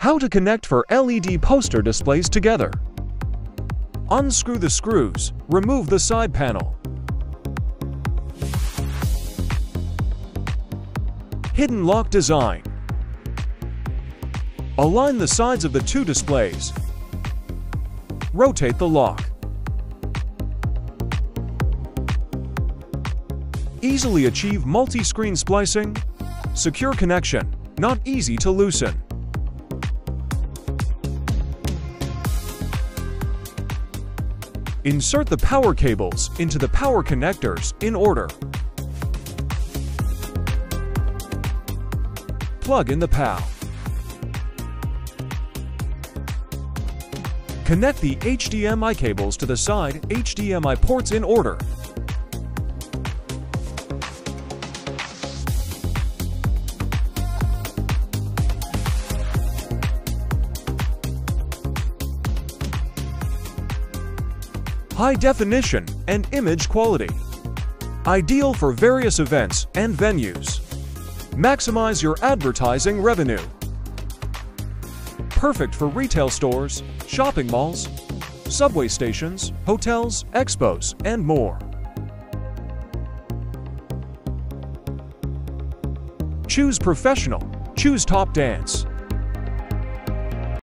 How to connect four LED poster displays together. Unscrew the screws, remove the side panel. Hidden lock design. Align the sides of the two displays. Rotate the lock. Easily achieve multi-screen splicing. Secure connection, not easy to loosen. Insert the power cables into the power connectors in order. Plug in the PAL. Connect the HDMI cables to the side HDMI ports in order. High definition and image quality. Ideal for various events and venues. Maximize your advertising revenue. Perfect for retail stores, shopping malls, subway stations, hotels, expos, and more. Choose professional. Choose Top Dance.